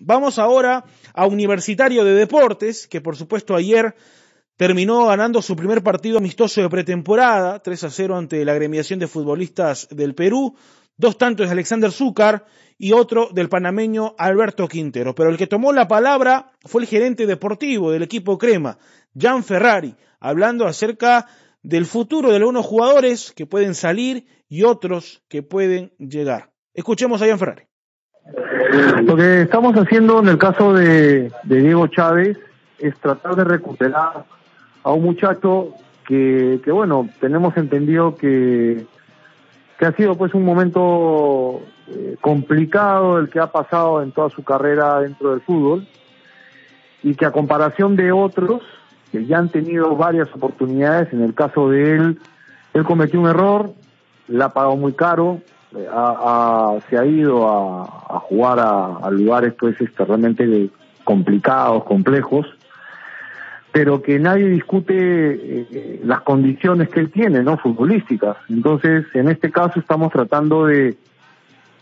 Vamos ahora a Universitario de Deportes, que por supuesto ayer terminó ganando su primer partido amistoso de pretemporada, 3 a 0 ante la agremiación de futbolistas del Perú, dos tantos de Alexander Zúcar y otro del panameño Alberto Quintero. Pero el que tomó la palabra fue el gerente deportivo del equipo Crema, Jan Ferrari, hablando acerca del futuro de algunos jugadores que pueden salir y otros que pueden llegar. Escuchemos a Jan Ferrari. Lo que estamos haciendo en el caso de, Diego Chávez es tratar de recuperar a un muchacho que, que bueno, tenemos entendido que, que ha sido pues un momento eh, complicado el que ha pasado en toda su carrera dentro del fútbol y que a comparación de otros que ya han tenido varias oportunidades, en el caso de él, él cometió un error, la pagó muy caro, se ha ido a, jugar a, lugares pues este, realmente complicados, complejos, pero que nadie discute eh, las condiciones que él tiene, ¿no? Futbolísticas. Entonces, en este caso estamos tratando de,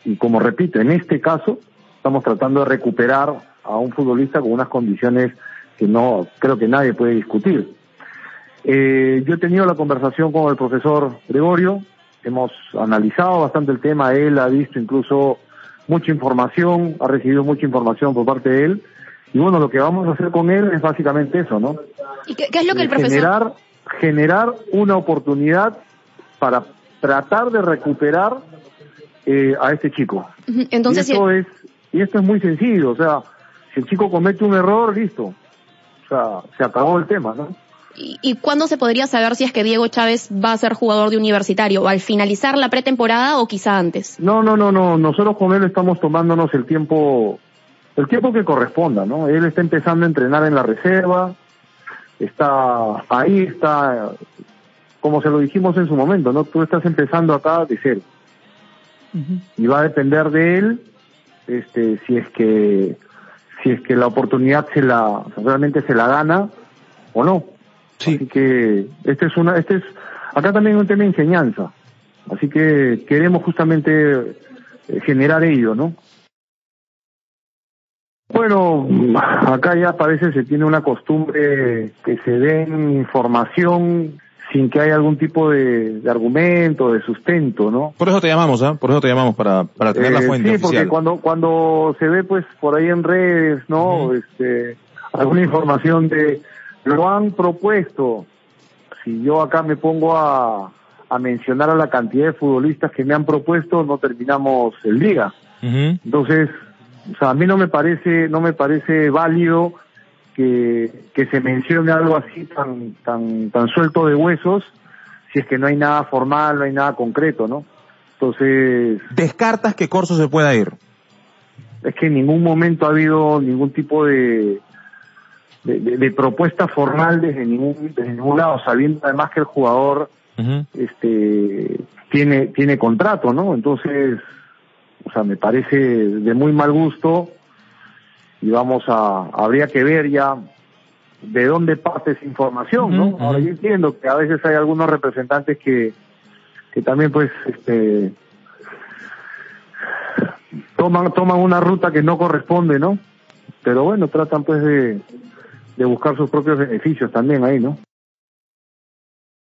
y como repito, en este caso estamos tratando de recuperar a un futbolista con unas condiciones que no creo que nadie puede discutir. Eh, yo he tenido la conversación con el profesor Gregorio, hemos analizado bastante el tema, él ha visto incluso mucha información, ha recibido mucha información por parte de él, y bueno, lo que vamos a hacer con él es básicamente eso, ¿no? ¿Y qué, es lo que el profesor... Generar, generar una oportunidad para tratar de recuperar eh, a este chico. Entonces, y esto, es, y esto es muy sencillo, o sea, si el chico comete un error, listo. O sea, se acabó el tema, ¿no? ¿Y, cuándo se podría saber si es que Diego Chávez va a ser jugador de universitario? ¿Al finalizar la pretemporada o quizá antes? No, no, no, no. Nosotros con él estamos tomándonos el tiempo, el tiempo que corresponda, ¿no? Él está empezando a entrenar en la reserva, está ahí, está, como se lo dijimos en su momento, ¿no? Tú estás empezando acá de cero. Y va a depender de él, este, si es que, si es que la oportunidad se la, realmente se la gana o no. Así que este es una, este es, acá también un tema de enseñanza. Así que queremos justamente eh, generar ello, ¿no? Bueno, acá ya parece se tiene una costumbre que se den información sin que haya algún tipo de, argumento, de sustento, ¿no? Por eso te llamamos, ¿ah? Por eso te llamamos, para, para tener la eh, fuente Sí, porque cuando, cuando se ve, pues, por ahí en redes, ¿no? Este, alguna información de, lo han propuesto. Si yo acá me pongo a, a mencionar a la cantidad de futbolistas que me han propuesto, no terminamos el día. Entonces, o sea, a mí no me parece, no me parece válido que, que se mencione algo así tan, tan, tan suelto de huesos, si es que no hay nada formal, no hay nada concreto, ¿no? Entonces. ¿Descartas que Corso se pueda ir? Es que en ningún momento ha habido ningún tipo de, de, propuesta formal desde ningún, desde ningún lado, sabiendo además que el jugador este tiene, tiene contrato, ¿no? Entonces, o sea, me parece de muy mal gusto y vamos a, habría que ver ya de dónde parte esa información, ¿no? Ahora yo entiendo que a veces hay algunos representantes que, que también pues este toman toman una ruta que no corresponde, ¿no? Pero bueno, tratan pues de, de buscar sus propios beneficios también ahí, ¿no?